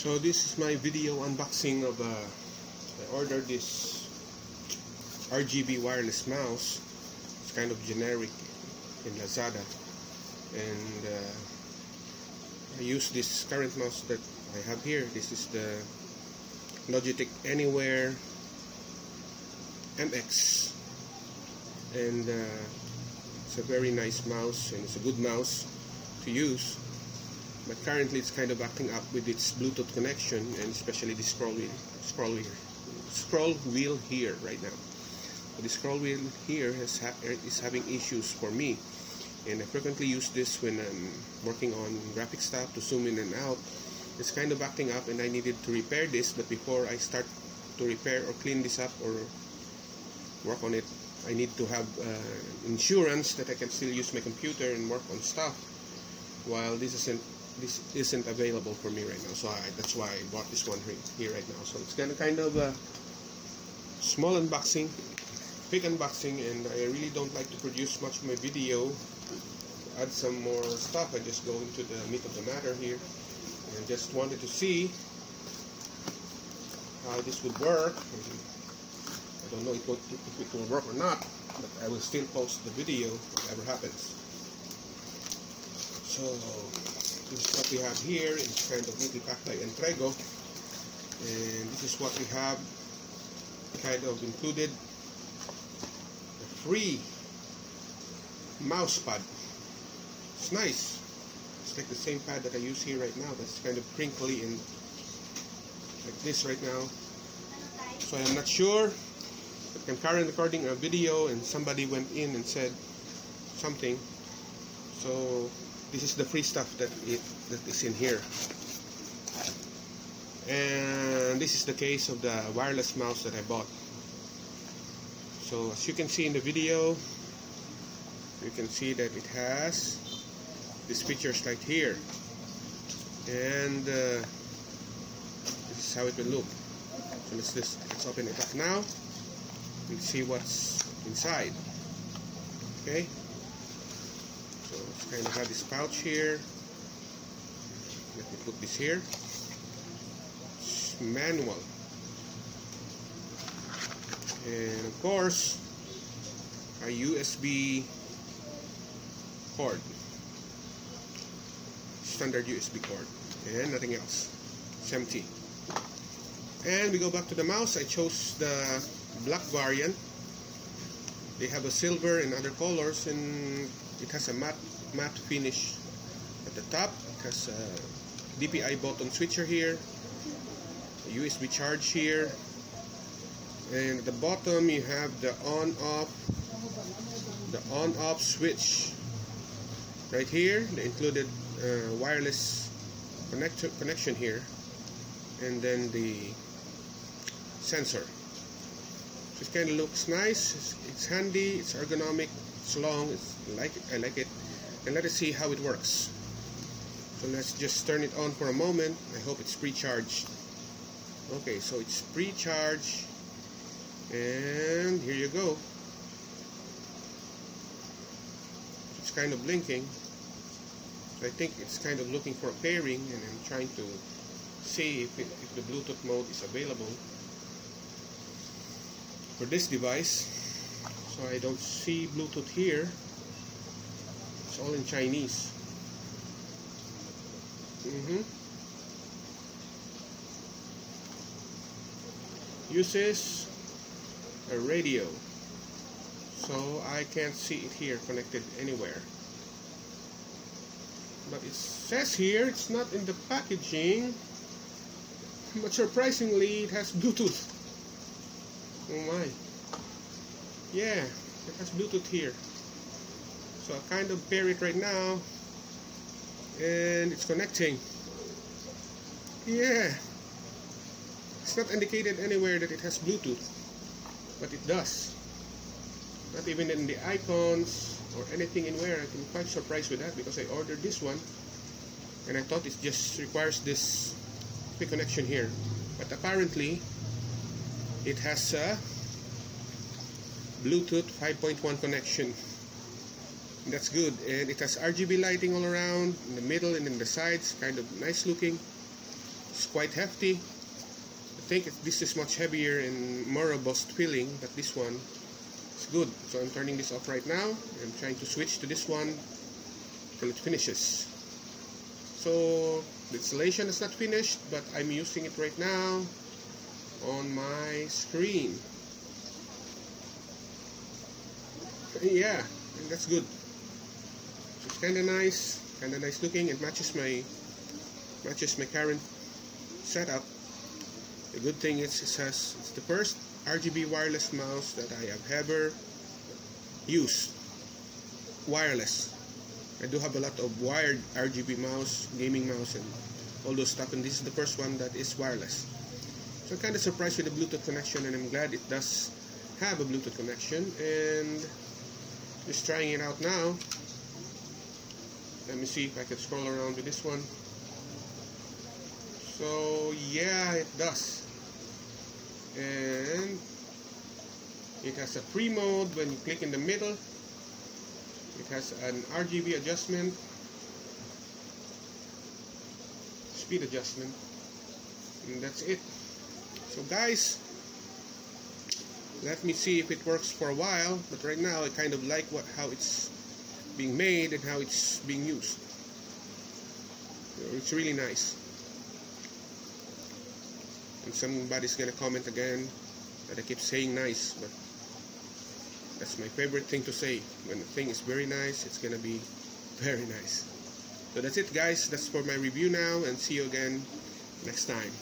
So this is my video unboxing of uh, I ordered this RGB wireless mouse. It's kind of generic in Lazada, and uh, I use this current mouse that I have here. This is the Logitech Anywhere MX, and uh, it's a very nice mouse and it's a good mouse to use but currently it's kind of acting up with its Bluetooth connection and especially the scroll wheel scroll wheel scroll wheel here right now. So the scroll wheel here ha is having issues for me. And I frequently use this when I'm working on graphic stuff to zoom in and out. It's kind of acting up and I needed to repair this but before I start to repair or clean this up or work on it I need to have uh, insurance that I can still use my computer and work on stuff. While this isn't this isn't available for me right now so I, that's why I bought this one here right now. So it's kind of kind of a small unboxing quick unboxing and I really don't like to produce much of my video. Add some more stuff I just go into the meat of the matter here and just wanted to see how this would work. I don't know if it, will work or not but I will still post the video whatever happens. So is what we have here. It's kind of by Entrego. And this is what we have kind of included a free mouse pad. It's nice. It's like the same pad that I use here right now. That's kind of crinkly and like this right now. So I'm not sure. But I'm currently recording a video and somebody went in and said something. So this is the free stuff that it that is in here. And this is the case of the wireless mouse that I bought. So as you can see in the video you can see that it has these features right here. And uh, this is how it will look. So let's just let's open it up now. And see what's inside. Okay kind of have this pouch here. Let me put this here. It's manual. And of course, a USB cord. Standard USB cord. And nothing else. It's empty. And we go back to the mouse. I chose the black variant. They have a silver and other colors and it has a matte matte finish at the top has a DPI button switcher here USB charge here and at the bottom you have the on off the on off switch right here the included uh, wireless connect connection here and then the sensor. So it kind of looks nice it's, it's handy it's ergonomic it's long it's like I like it and let us see how it works. So let's just turn it on for a moment. I hope it's pre-charged. Okay so it's pre-charged. And here you go. It's kind of blinking. So I think it's kind of looking for pairing and I'm trying to see if, it, if the Bluetooth mode is available for this device. So I don't see Bluetooth here all in Chinese. Mm -hmm. uses a radio so I can't see it here connected anywhere. But it says here it's not in the packaging but surprisingly it has Bluetooth. Oh my. Yeah it has Bluetooth here so I kind of pair it right now. And it's connecting. Yeah. It's not indicated anywhere that it has Bluetooth but it does. Not even in the icons or anything anywhere I'm quite surprised with that because I ordered this one and I thought it just requires this quick connection here. But apparently it has a Bluetooth 5.1 connection. That's good. And it has RGB lighting all around, in the middle and in the sides. Kind of nice looking. it's quite hefty I think this is much heavier and more robust feeling but this one is good so I'm turning this off right now I'm trying to switch to this one till it finishes so the installation is not finished but I'm using it right now on my screen yeah that's good it's kinda nice kinda nice looking. It matches my matches my current setup. The good thing is it has it's the first RGB wireless mouse that I have ever used. Wireless. I do have a lot of wired RGB mouse gaming mouse and all those stuff and this is the first one that is wireless. So I'm kind of surprised with the Bluetooth connection and I'm glad it does have a Bluetooth connection and just trying it out now let me see if I can scroll around with this one. So yeah it does. And it has a free mode when you click in the middle. It has an RGB adjustment. Speed adjustment. And that's it. So guys let me see if it works for a while but right now I kind of like what how it's being made and how it's being used. It's really nice. And somebody's gonna comment again that I keep saying nice but that's my favorite thing to say. When a thing is very nice it's gonna be very nice. So that's it guys. That's for my review now and see you again next time